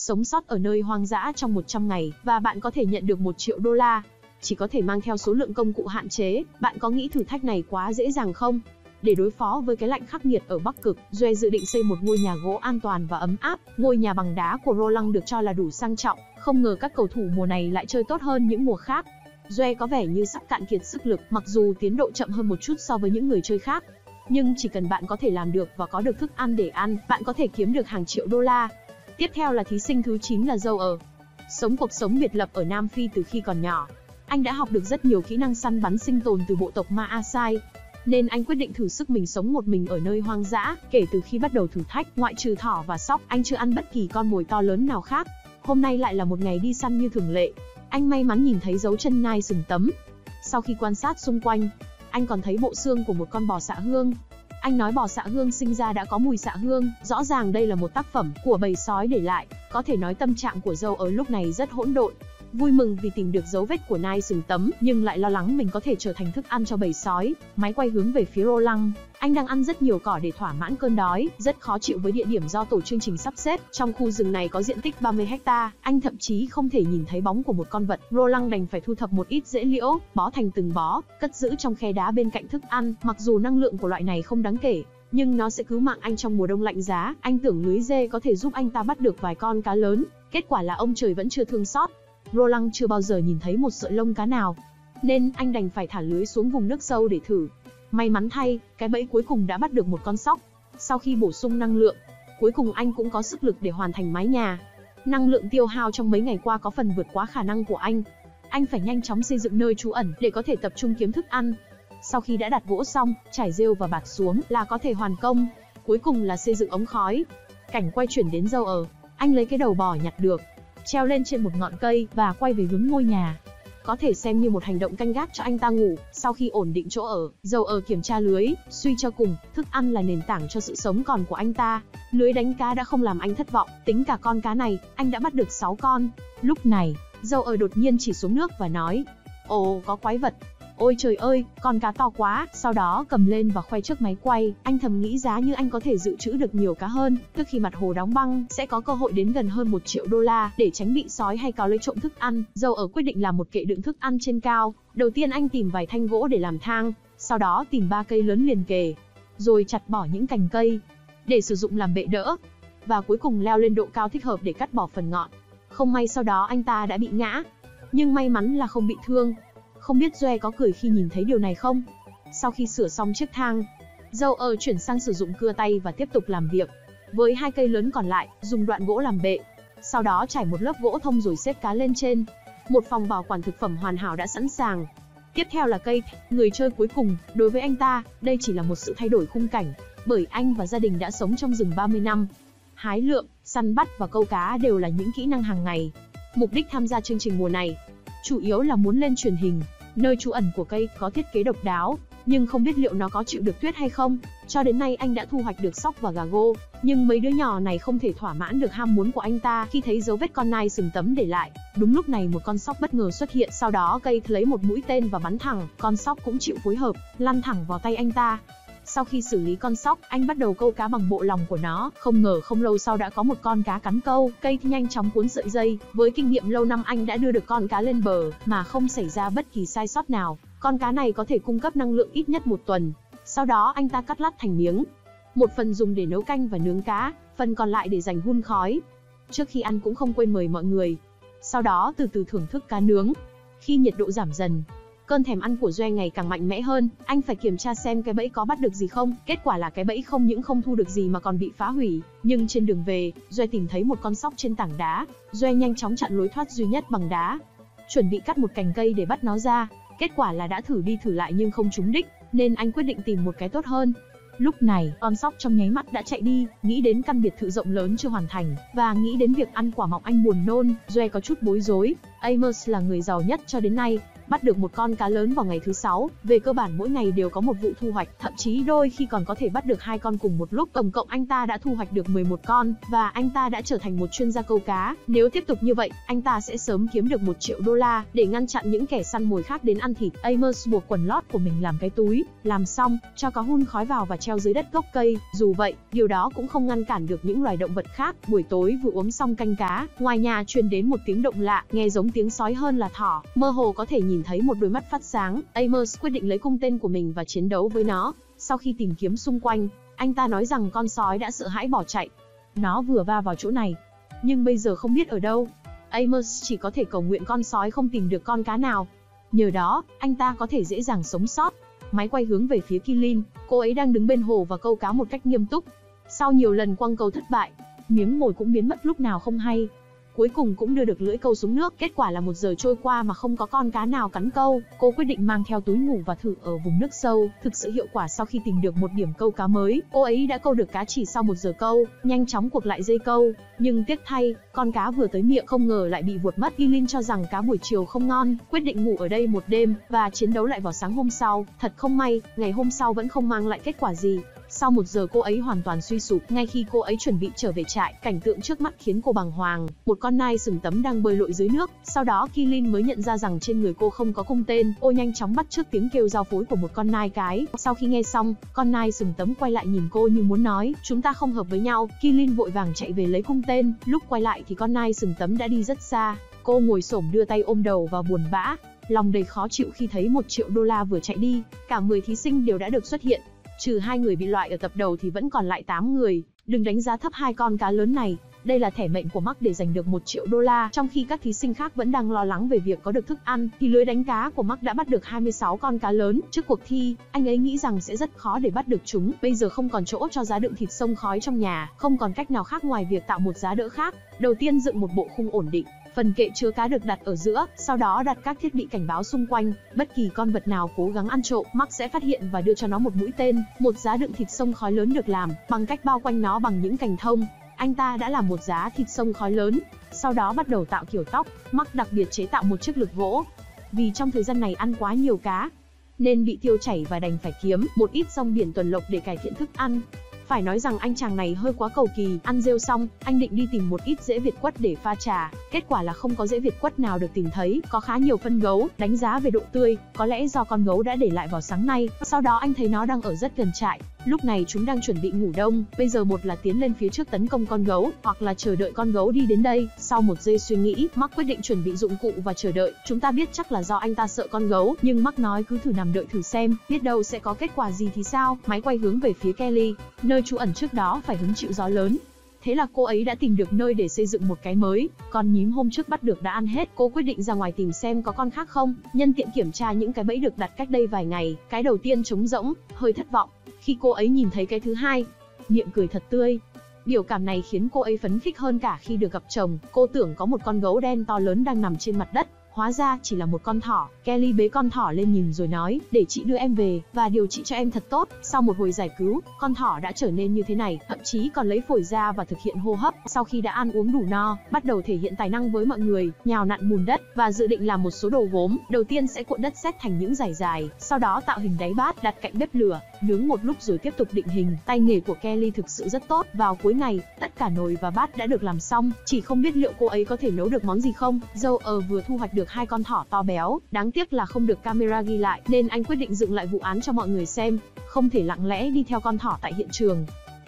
sống sót ở nơi hoang dã trong 100 ngày, và bạn có thể nhận được 1 triệu đô la. Chỉ có thể mang theo số lượng công cụ hạn chế, bạn có nghĩ thử thách này quá dễ dàng không? Để đối phó với cái lạnh khắc nghiệt ở Bắc Cực, Joe dự định xây một ngôi nhà gỗ an toàn và ấm áp. Ngôi nhà bằng đá của Roland được cho là đủ sang trọng, không ngờ các cầu thủ mùa này lại chơi tốt hơn những mùa khác. Joe có vẻ như sắp cạn kiệt sức lực, mặc dù tiến độ chậm hơn một chút so với những người chơi khác. Nhưng chỉ cần bạn có thể làm được và có được thức ăn để ăn, bạn có thể kiếm được hàng triệu đô la. Tiếp theo là thí sinh thứ 9 là dâu ở. Sống cuộc sống biệt lập ở Nam Phi từ khi còn nhỏ. Anh đã học được rất nhiều kỹ năng săn bắn sinh tồn từ bộ tộc Maasai, nên anh quyết định thử sức mình sống một mình ở nơi hoang dã. Kể từ khi bắt đầu thử thách, ngoại trừ thỏ và sóc, anh chưa ăn bất kỳ con mồi to lớn nào khác. Hôm nay lại là một ngày đi săn như thường lệ. Anh may mắn nhìn thấy dấu chân nai sừng tấm. Sau khi quan sát xung quanh, anh còn thấy bộ xương của một con bò xạ hương. Anh nói bò xạ hương sinh ra đã có mùi xạ hương, rõ ràng đây là một tác phẩm của bầy sói để lại. Có thể nói tâm trạng của dâu ở lúc này rất hỗn độn. Vui mừng vì tìm được dấu vết của nai sừng tấm, nhưng lại lo lắng mình có thể trở thành thức ăn cho bầy sói. Máy quay hướng về phía Roland. Anh đang ăn rất nhiều cỏ để thỏa mãn cơn đói, rất khó chịu với địa điểm do tổ chương trình sắp xếp. Trong khu rừng này có diện tích 30 hecta, anh thậm chí không thể nhìn thấy bóng của một con vật. Roland đành phải thu thập một ít rễ liễu, bó thành từng bó, cất giữ trong khe đá bên cạnh thức ăn. Mặc dù năng lượng của loại này không đáng kể, nhưng nó sẽ cứu mạng anh trong mùa đông lạnh giá. Anh tưởng lưới dê có thể giúp anh ta bắt được vài con cá lớn, kết quả là ông trời vẫn chưa thương xót. Roland chưa bao giờ nhìn thấy một sợi lông cá nào, nên anh đành phải thả lưới xuống vùng nước sâu để thử. May mắn thay, cái bẫy cuối cùng đã bắt được một con sóc. Sau khi bổ sung năng lượng, cuối cùng anh cũng có sức lực để hoàn thành mái nhà. Năng lượng tiêu hao trong mấy ngày qua có phần vượt quá khả năng của anh. Anh phải nhanh chóng xây dựng nơi trú ẩn để có thể tập trung kiếm thức ăn. Sau khi đã đặt gỗ xong, trải rêu và bạt xuống là có thể hoàn công. Cuối cùng là xây dựng ống khói. Cảnh quay chuyển đến dâu ở. Anh lấy cái đầu bò nhặt được, treo lên trên một ngọn cây và quay về hướng ngôi nhà. Có thể xem như một hành động canh gác cho anh ta ngủ, sau khi ổn định chỗ ở, dầu ở kiểm tra lưới, suy cho cùng, thức ăn là nền tảng cho sự sống còn của anh ta. Lưới đánh cá đã không làm anh thất vọng, tính cả con cá này, anh đã bắt được 6 con. Lúc này, dầu ở đột nhiên chỉ xuống nước và nói, Ồ, có quái vật, Ôi trời ơi, con cá to quá, sau đó cầm lên và khoe trước máy quay, anh thầm nghĩ giá như anh có thể dự trữ được nhiều cá hơn, tức khi mặt hồ đóng băng, sẽ có cơ hội đến gần hơn 1 triệu đô la, để tránh bị sói hay cáo lấy trộm thức ăn. Dâu ở quyết định làm một kệ đựng thức ăn trên cao, đầu tiên anh tìm vài thanh gỗ để làm thang, sau đó tìm ba cây lớn liền kề, rồi chặt bỏ những cành cây, để sử dụng làm bệ đỡ, và cuối cùng leo lên độ cao thích hợp để cắt bỏ phần ngọn. Không may sau đó anh ta đã bị ngã, nhưng may mắn là không bị thương, không biết Doe có cười khi nhìn thấy điều này không? Sau khi sửa xong chiếc thang, dâu ở chuyển sang sử dụng cưa tay và tiếp tục làm việc. Với hai cây lớn còn lại, dùng đoạn gỗ làm bệ. Sau đó trải một lớp gỗ thông rồi xếp cá lên trên. Một phòng bảo quản thực phẩm hoàn hảo đã sẵn sàng. Tiếp theo là cây, người chơi cuối cùng, đối với anh ta, đây chỉ là một sự thay đổi khung cảnh, bởi anh và gia đình đã sống trong rừng 30 năm. Hái lượm, săn bắt và câu cá đều là những kỹ năng hàng ngày. Mục đích tham gia chương trình mùa này, chủ yếu là muốn lên truyền hình. Nơi trú ẩn của cây có thiết kế độc đáo, nhưng không biết liệu nó có chịu được tuyết hay không. Cho đến nay anh đã thu hoạch được sóc và gà gô, nhưng mấy đứa nhỏ này không thể thỏa mãn được ham muốn của anh ta khi thấy dấu vết con nai sừng tấm để lại. Đúng lúc này một con sóc bất ngờ xuất hiện, sau đó cây lấy một mũi tên và bắn thẳng, con sóc cũng chịu phối hợp, lăn thẳng vào tay anh ta. Sau khi xử lý con sóc, anh bắt đầu câu cá bằng bộ lòng của nó. Không ngờ không lâu sau đã có một con cá cắn câu, cây thì nhanh chóng cuốn sợi dây. Với kinh nghiệm lâu năm anh đã đưa được con cá lên bờ, mà không xảy ra bất kỳ sai sót nào. Con cá này có thể cung cấp năng lượng ít nhất một tuần. Sau đó anh ta cắt lát thành miếng. Một phần dùng để nấu canh và nướng cá, phần còn lại để dành hun khói. Trước khi ăn cũng không quên mời mọi người. Sau đó từ từ thưởng thức cá nướng. Khi nhiệt độ giảm dần, Cơn thèm ăn của Doe ngày càng mạnh mẽ hơn, anh phải kiểm tra xem cái bẫy có bắt được gì không. Kết quả là cái bẫy không những không thu được gì mà còn bị phá hủy. Nhưng trên đường về, Doe tìm thấy một con sóc trên tảng đá. Doe nhanh chóng chặn lối thoát duy nhất bằng đá. Chuẩn bị cắt một cành cây để bắt nó ra. Kết quả là đã thử đi thử lại nhưng không trúng đích, nên anh quyết định tìm một cái tốt hơn. Lúc này, con sóc trong nháy mắt đã chạy đi, nghĩ đến căn biệt thự rộng lớn chưa hoàn thành, và nghĩ đến việc ăn quả mọng anh buồn nôn, Joe có chút bối rối. Amos là người giàu nhất cho đến nay, bắt được một con cá lớn vào ngày thứ sáu, về cơ bản mỗi ngày đều có một vụ thu hoạch, thậm chí đôi khi còn có thể bắt được hai con cùng một lúc. Tổng cộng anh ta đã thu hoạch được 11 con, và anh ta đã trở thành một chuyên gia câu cá. Nếu tiếp tục như vậy, anh ta sẽ sớm kiếm được một triệu đô la để ngăn chặn những kẻ săn mồi khác đến ăn thịt. Amos buộc quần lót của mình làm cái túi, làm xong, cho cá hun khói vào và treo dưới đất gốc cây. Dù vậy, điều đó cũng không ngăn cản được những loài động vật khác. Buổi tối vừa uống xong canh cá, ngoài nhà truyền đến một tiếng động lạ, nghe giống tiếng sói hơn là thỏ. Mơ hồ có thể nhìn nhìn thấy một đôi mắt phát sáng. Amos quyết định lấy cung tên của mình và chiến đấu với nó. Sau khi tìm kiếm xung quanh, anh ta nói rằng con sói đã sợ hãi bỏ chạy. Nó vừa va vào chỗ này, nhưng bây giờ không biết ở đâu. Amos chỉ có thể cầu nguyện con sói không tìm được con cá nào. Nhờ đó, anh ta có thể dễ dàng sống sót. Máy quay hướng về phía Kilin, cô ấy đang đứng bên hồ và câu cá một cách nghiêm túc. Sau nhiều lần quăng câu thất bại, miếng mồi cũng biến mất lúc nào không hay cuối cùng cũng đưa được lưỡi câu xuống nước. Kết quả là một giờ trôi qua mà không có con cá nào cắn câu. Cô quyết định mang theo túi ngủ và thử ở vùng nước sâu. Thực sự hiệu quả sau khi tìm được một điểm câu cá mới, cô ấy đã câu được cá chỉ sau một giờ câu, nhanh chóng cuộc lại dây câu. Nhưng tiếc thay, con cá vừa tới miệng không ngờ lại bị vuột mất. Gilin cho rằng cá buổi chiều không ngon, quyết định ngủ ở đây một đêm và chiến đấu lại vào sáng hôm sau. Thật không may, ngày hôm sau vẫn không mang lại kết quả gì. Sau một giờ cô ấy hoàn toàn suy sụp, ngay khi cô ấy chuẩn bị trở về trại, cảnh tượng trước mắt khiến cô bàng hoàng. Một con nai sừng tấm đang bơi lội dưới nước. Sau đó Kilin mới nhận ra rằng trên người cô không có cung tên. Cô nhanh chóng bắt trước tiếng kêu giao phối của một con nai cái. Sau khi nghe xong, con nai sừng tấm quay lại nhìn cô như muốn nói, chúng ta không hợp với nhau. Kilin vội vàng chạy về lấy cung tên. Lúc quay lại thì con nai sừng tấm đã đi rất xa. Cô ngồi xổm đưa tay ôm đầu và buồn bã, lòng đầy khó chịu khi thấy một triệu đô la vừa chạy đi. Cả 10 thí sinh đều đã được xuất hiện, Trừ hai người bị loại ở tập đầu thì vẫn còn lại 8 người, đừng đánh giá thấp hai con cá lớn này. Đây là thẻ mệnh của Mark để giành được 1 triệu đô la, trong khi các thí sinh khác vẫn đang lo lắng về việc có được thức ăn, thì lưới đánh cá của Mark đã bắt được 26 con cá lớn. Trước cuộc thi, anh ấy nghĩ rằng sẽ rất khó để bắt được chúng, bây giờ không còn chỗ cho giá đựng thịt sông khói trong nhà, không còn cách nào khác ngoài việc tạo một giá đỡ khác. Đầu tiên dựng một bộ khung ổn định, Phần kệ chứa cá được đặt ở giữa, sau đó đặt các thiết bị cảnh báo xung quanh. Bất kỳ con vật nào cố gắng ăn trộm, Mark sẽ phát hiện và đưa cho nó một mũi tên. Một giá đựng thịt sông khói lớn được làm bằng cách bao quanh nó bằng những cành thông. Anh ta đã làm một giá thịt sông khói lớn, sau đó bắt đầu tạo kiểu tóc. Mark đặc biệt chế tạo một chiếc lược gỗ. Vì trong thời gian này ăn quá nhiều cá, nên bị tiêu chảy và đành phải kiếm một ít rong biển tuần lộc để cải thiện thức ăn. Phải nói rằng anh chàng này hơi quá cầu kỳ, ăn rêu xong, anh định đi tìm một ít dễ Việt quất để pha trà. Kết quả là không có dễ Việt quất nào được tìm thấy, có khá nhiều phân gấu, đánh giá về độ tươi, có lẽ do con gấu đã để lại vào sáng nay. Sau đó anh thấy nó đang ở rất gần trại, Lúc này chúng đang chuẩn bị ngủ đông, bây giờ một là tiến lên phía trước tấn công con gấu, hoặc là chờ đợi con gấu đi đến đây. Sau một giây suy nghĩ, Mark quyết định chuẩn bị dụng cụ và chờ đợi. Chúng ta biết chắc là do anh ta sợ con gấu, nhưng Mark nói cứ thử nằm đợi thử xem, biết đâu sẽ có kết quả gì thì sao. Máy quay hướng về phía Kelly, nơi trú ẩn trước đó phải hứng chịu gió lớn, Thế là cô ấy đã tìm được nơi để xây dựng một cái mới, còn nhím hôm trước bắt được đã ăn hết, cô quyết định ra ngoài tìm xem có con khác không, nhân tiện kiểm tra những cái bẫy được đặt cách đây vài ngày, cái đầu tiên trống rỗng, hơi thất vọng, khi cô ấy nhìn thấy cái thứ hai, miệng cười thật tươi. Biểu cảm này khiến cô ấy phấn khích hơn cả khi được gặp chồng, cô tưởng có một con gấu đen to lớn đang nằm trên mặt đất, Hóa ra chỉ là một con thỏ. Kelly bế con thỏ lên nhìn rồi nói, để chị đưa em về, và điều trị cho em thật tốt. Sau một hồi giải cứu, con thỏ đã trở nên như thế này, thậm chí còn lấy phổi ra và thực hiện hô hấp. Sau khi đã ăn uống đủ no, bắt đầu thể hiện tài năng với mọi người, nhào nặn bùn đất, và dự định làm một số đồ gốm. Đầu tiên sẽ cuộn đất sét thành những dải dài, sau đó tạo hình đáy bát, đặt cạnh bếp lửa, nướng một lúc rồi tiếp tục định hình. Tay nghề của Kelly thực sự rất tốt. Vào cuối ngày, tất cả nồi và bát đã được làm xong, chỉ không biết liệu cô ấy có thể nấu được món gì không. Dâu ở vừa thu hoạch được hai con thỏ to béo, đáng tiếc là không được camera ghi lại, nên anh quyết định dựng lại vụ án cho mọi người xem, không thể lặng lẽ đi theo con thỏ tại hiện trường.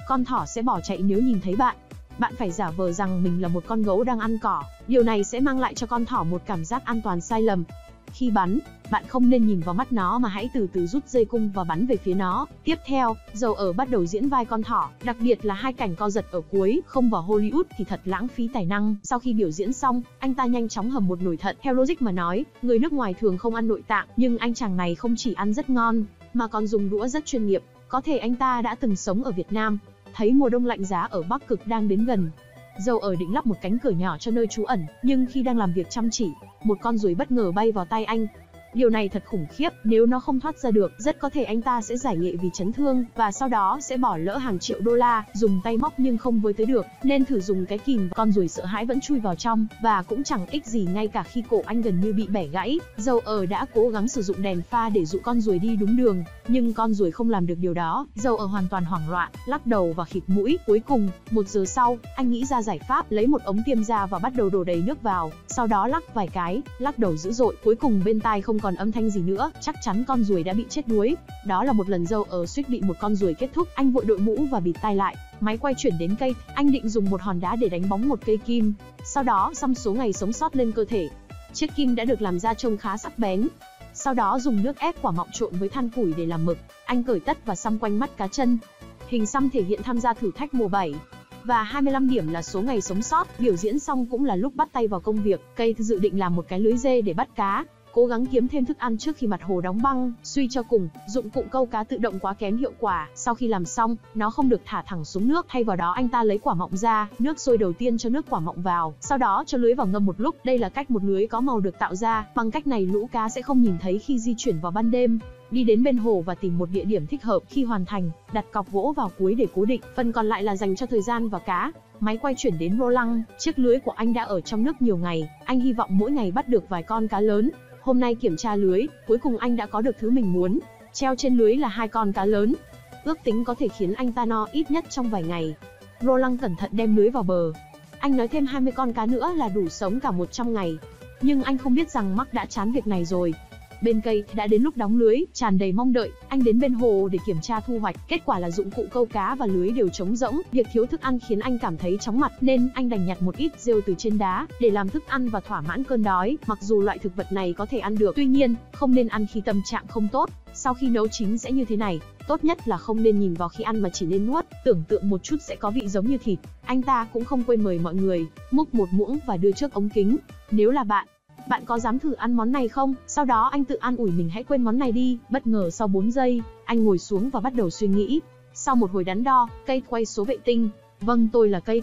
Con thỏ sẽ bỏ chạy nếu nhìn thấy bạn. Bạn phải giả vờ rằng mình là một con gấu đang ăn cỏ, điều này sẽ mang lại cho con thỏ một cảm giác an toàn sai lầm. Khi bắn, bạn không nên nhìn vào mắt nó mà hãy từ từ rút dây cung và bắn về phía nó. Tiếp theo, dầu ở bắt đầu diễn vai con thỏ, đặc biệt là hai cảnh co giật ở cuối, không vào Hollywood thì thật lãng phí tài năng. Sau khi biểu diễn xong, anh ta nhanh chóng hầm một nồi thận. Theo logic mà nói, người nước ngoài thường không ăn nội tạng, nhưng anh chàng này không chỉ ăn rất ngon, mà còn dùng đũa rất chuyên nghiệp. Có thể anh ta đã từng sống ở Việt Nam, thấy mùa đông lạnh giá ở Bắc Cực đang đến gần, Dâu ở định lắp một cánh cửa nhỏ cho nơi trú ẩn, nhưng khi đang làm việc chăm chỉ, một con ruồi bất ngờ bay vào tay anh. Điều này thật khủng khiếp, nếu nó không thoát ra được, rất có thể anh ta sẽ giải nghệ vì chấn thương, và sau đó sẽ bỏ lỡ hàng triệu đô la, dùng tay móc nhưng không với tới được, nên thử dùng cái kìm, con ruồi sợ hãi vẫn chui vào trong, và cũng chẳng ích gì ngay cả khi cổ anh gần như bị bẻ gãy. Dầu ở đã cố gắng sử dụng đèn pha để dụ con ruồi đi đúng đường, nhưng con ruồi không làm được điều đó. Dầu ở hoàn toàn hoảng loạn, lắc đầu và khịt mũi. Cuối cùng, một giờ sau, anh nghĩ ra giải pháp, lấy một ống tiêm ra và bắt đầu đổ đầy nước vào, sau đó lắc vài cái, lắc đầu dữ dội. Cuối cùng bên tai không còn âm thanh gì nữa, chắc chắn con ruồi đã bị chết đuối. Đó là một lần dâu ở suýt bị một con ruồi kết thúc, anh vội đội mũ và bịt tai lại. Máy quay chuyển đến cây, anh định dùng một hòn đá để đánh bóng một cây kim, sau đó xăm số ngày sống sót lên cơ thể. Chiếc kim đã được làm ra trông khá sắc bén. Sau đó dùng nước ép quả mọng trộn với than củi để làm mực. Anh cởi tất và xăm quanh mắt cá chân. Hình xăm thể hiện tham gia thử thách mùa 7 và 25 điểm là số ngày sống sót. Biểu diễn xong cũng là lúc bắt tay vào công việc. Cây dự định làm một cái lưới dê để bắt cá, cố gắng kiếm thêm thức ăn trước khi mặt hồ đóng băng. Suy cho cùng, dụng cụ câu cá tự động quá kém hiệu quả. Sau khi làm xong, nó không được thả thẳng xuống nước. Thay vào đó anh ta lấy quả mọng ra, nước sôi đầu tiên cho nước quả mọng vào, sau đó cho lưới vào ngâm một lúc. Đây là cách một lưới có màu được tạo ra. Bằng cách này lũ cá sẽ không nhìn thấy khi di chuyển vào ban đêm đi đến bên hồ và tìm một địa điểm thích hợp khi hoàn thành, đặt cọc gỗ vào cuối để cố định, phần còn lại là dành cho thời gian và cá. Máy quay chuyển đến Roland, chiếc lưới của anh đã ở trong nước nhiều ngày, anh hy vọng mỗi ngày bắt được vài con cá lớn. Hôm nay kiểm tra lưới, cuối cùng anh đã có được thứ mình muốn. Treo trên lưới là hai con cá lớn. Ước tính có thể khiến anh ta no ít nhất trong vài ngày. Roland cẩn thận đem lưới vào bờ. Anh nói thêm 20 con cá nữa là đủ sống cả 100 ngày. Nhưng anh không biết rằng Mark đã chán việc này rồi. Bên cây đã đến lúc đóng lưới, tràn đầy mong đợi, anh đến bên hồ để kiểm tra thu hoạch, kết quả là dụng cụ câu cá và lưới đều trống rỗng, việc thiếu thức ăn khiến anh cảm thấy chóng mặt nên anh đành nhặt một ít rêu từ trên đá để làm thức ăn và thỏa mãn cơn đói. Mặc dù loại thực vật này có thể ăn được, tuy nhiên, không nên ăn khi tâm trạng không tốt. Sau khi nấu chín sẽ như thế này, tốt nhất là không nên nhìn vào khi ăn mà chỉ nên nuốt, tưởng tượng một chút sẽ có vị giống như thịt. Anh ta cũng không quên mời mọi người, múc một muỗng và đưa trước ống kính. Nếu là bạn, bạn có dám thử ăn món này không? Sau đó anh tự an ủi mình hãy quên món này đi. Bất ngờ sau 4 giây, anh ngồi xuống và bắt đầu suy nghĩ. Sau một hồi đắn đo, cây quay số vệ tinh. Vâng, tôi là cây.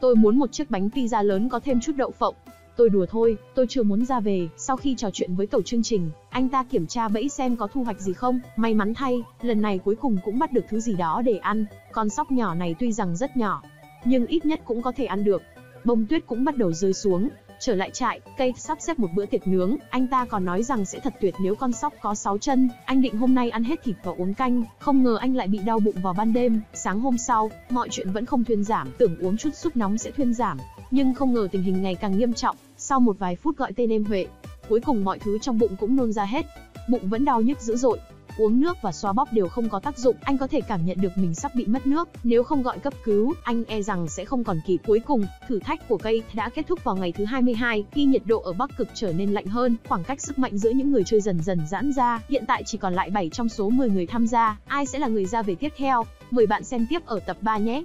Tôi muốn một chiếc bánh pizza lớn có thêm chút đậu phộng. Tôi đùa thôi, tôi chưa muốn ra về. Sau khi trò chuyện với tổ chương trình, anh ta kiểm tra bẫy xem có thu hoạch gì không. May mắn thay, lần này cuối cùng cũng bắt được thứ gì đó để ăn. Con sóc nhỏ này tuy rằng rất nhỏ, nhưng ít nhất cũng có thể ăn được. Bông tuyết cũng bắt đầu rơi xuống, Trở lại trại, cây sắp xếp một bữa tiệc nướng, anh ta còn nói rằng sẽ thật tuyệt nếu con sóc có 6 chân. Anh định hôm nay ăn hết thịt và uống canh, không ngờ anh lại bị đau bụng vào ban đêm. Sáng hôm sau, mọi chuyện vẫn không thuyên giảm, tưởng uống chút súp nóng sẽ thuyên giảm, nhưng không ngờ tình hình ngày càng nghiêm trọng. Sau một vài phút gọi tên em Huệ, cuối cùng mọi thứ trong bụng cũng nôn ra hết. Bụng vẫn đau nhức dữ dội, uống nước và xoa bóp đều không có tác dụng, anh có thể cảm nhận được mình sắp bị mất nước, nếu không gọi cấp cứu, anh e rằng sẽ không còn kịp. Cuối cùng, thử thách của cây đã kết thúc vào ngày thứ 22, khi nhiệt độ ở Bắc Cực trở nên lạnh hơn, khoảng cách sức mạnh giữa những người chơi dần dần giãn ra, hiện tại chỉ còn lại 7 trong số 10 người tham gia, ai sẽ là người ra về tiếp theo? Mời bạn xem tiếp ở tập 3 nhé.